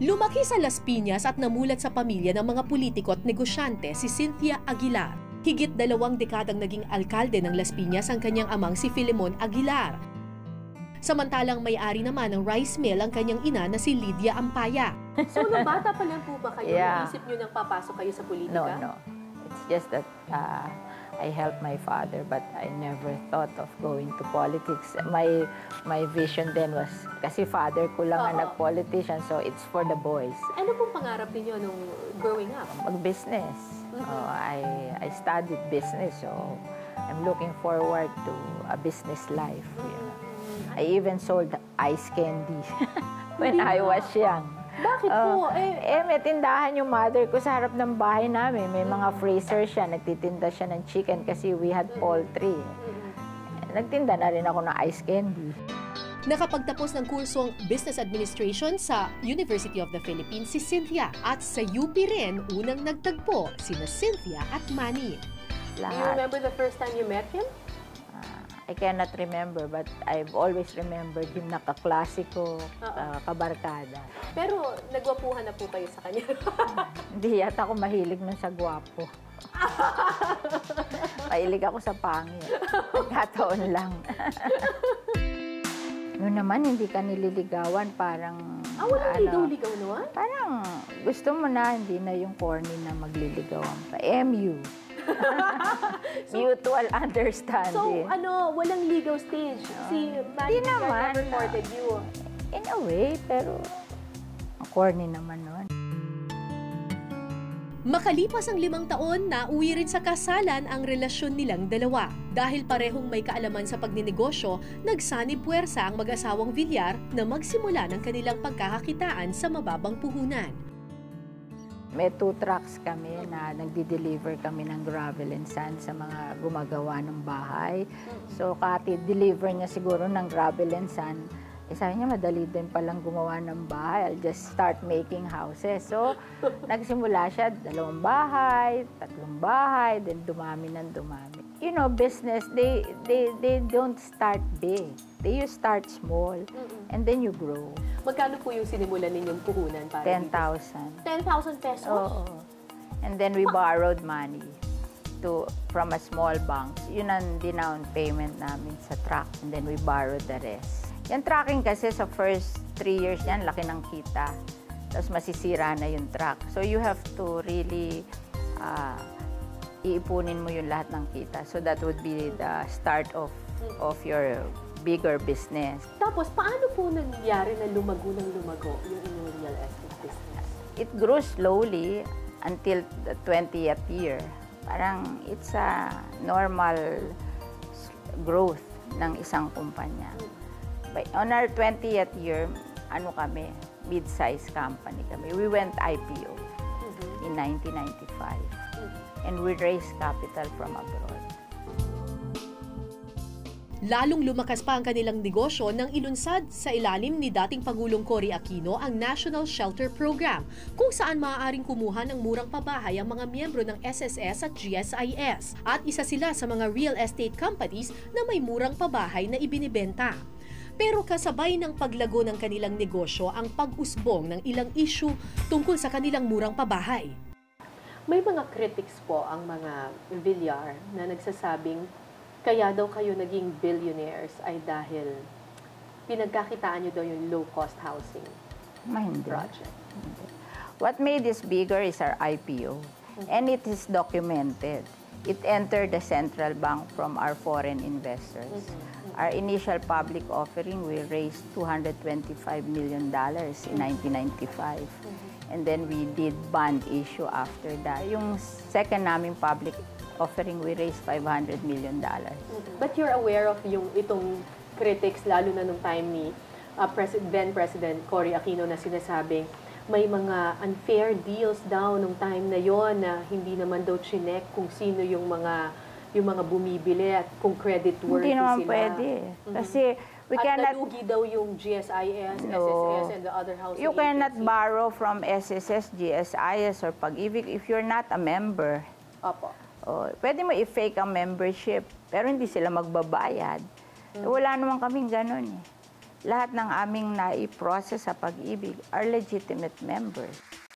Lumaki sa Las Piñas at namulat sa pamilya ng mga politiko at negosyante si Cynthia Aguilar. Higit dalawang dekadang naging alkalde ng Las Piñas ang kanyang amang si Filemon Aguilar. Samantalang may-ari naman ng rice mill ang kanyang ina na si Lydia Ampaya. So, nung bata pa lang po ba kayo, Yeah. naisip nyo nang papasok kayo sa politika? No, no. It's just that uh, I helped my father, but I never thought of going to politics. My my vision then was, kasi father ko lang ang nag-politician, so it's for the boys. Ano pong pangarap ninyo nung growing up? Mag-business. Oh, I, I studied business, so I'm looking forward to a business life. know. I even sold ice candy when Hindi I was young. Bakit Oh, po? Eh, Eh, may tindahan yung mother ko sa harap ng bahay namin. May mga freezer siya. Nagtitinda siya ng chicken kasi we had poultry. Nagtinda na rin ako ng ice candy. Nakapagtapos ng kursong Business Administration sa University of the Philippines si Cynthia at sa UP rin unang nagtagpo sina Cynthia at Manny. do you Lahat. remember the first time you met him? I cannot remember, but I've always remembered yung nakaklase ko, Oo. ah, kabarkada. Pero nagwapuhan na po kayo sa kanya. Hindi yata ako mahilig nun sa gwapo. mahilig ako sa pangit. Nagkataon lang. Noon naman, hindi ka nililigawan, parang... ah, walang ano, ligaw-ligaw naman? Parang gusto mo na, hindi na yung corny na magliligawan pa. MU. Mutual So, understanding. ano, walang ligaw stage. Si Manny Di naman. never courted you. In a way, pero corny naman nun. Makalipas ang limang taon, nauwi rin sa kasalan ang relasyon nilang dalawa. Dahil parehong may kaalaman sa pagninegosyo, nagsanib puwersa ang mag-asawang Villar na magsimula ng kanilang pagkakakitaan sa mababang puhunan. May two trucks kami na nagdi-deliver kami ng gravel and sand sa mga gumagawa ng bahay. So, kati deliver niya siguro ng gravel and sand. Eh, sabi niya, madali din palang gumawa ng bahay. I'll just start making houses. So, nagsimula siya, dalawang bahay, tatlong bahay, then dumami ng dumami. You know, business, they, they, they don't start big. They you start small, and then you grow. Magkano po yung sinimulan ninyong puhunan? Para 10,000. 10,000 pesos? Oo. And then we borrowed money to from a small bank. Yun ang dinown payment namin sa truck. And then we borrowed the rest. Yung trucking kasi sa first three years yan, laki ng kita. Tapos masisira na yung truck. So you have to really uh, iipunin mo yung lahat ng kita. So that would be the start of of your bigger business. Tapos, paano po nangyari na lumago ng lumago yung inyong real estate business? it grew slowly until the 20th year. Parang it's a normal growth ng isang kumpanya. But on our 20th year, ano kami, mid-size company kami. We went IPO in 1995 and we raised capital from abroad. Lalong lumakas pa ang kanilang negosyo nang ilunsad sa ilalim ni dating Pangulong Cory Aquino ang National Shelter Program, kung saan maaaring kumuha ng murang pabahay ang mga miyembro ng SSS at GSIS. At isa sila sa mga real estate companies na may murang pabahay na ibinibenta. Pero kasabay ng paglago ng kanilang negosyo ang pag-usbong ng ilang issue tungkol sa kanilang murang pabahay. May mga critics po ang mga Villar na nagsasabing kaya daw kayo naging billionaires ay dahil pinagkakitaan nyo daw yung low-cost housing Ma, hindi. project. What made this bigger is our IPO, and it is documented. It entered the central bank from our foreign investors. Our initial public offering, we raised $225 million in 1995. And then we did bond issue after that. Yung second naming public offering, we raised $500 million. But you're aware of yung itong critics, lalo na nung time ni uh, Pres- then President Cory Aquino na sinasabing may mga unfair deals daw nung time na yon na hindi naman daw chinek kung sino yung mga yung mga bumibili at kung credit worthy Hindi naman sila. pwede. Kasi we at cannot... nalugi daw yung GSIS, No. SSS, and the other housing You cannot agencies. borrow from SSS, GSIS, or Pag-ibig if you're not a member. Opo. Oh, pwede mo i-fake ang membership, pero hindi sila magbabayad. Mm. Wala naman kaming ganun eh. lahat ng aming nai-process sa pag-ibig are legitimate members.